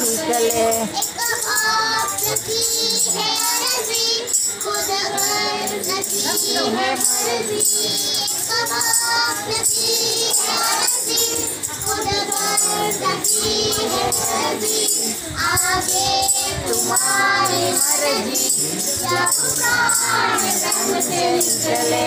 निकले संत तुम्हारी मर्ज़ी जब प्राण तन से निकले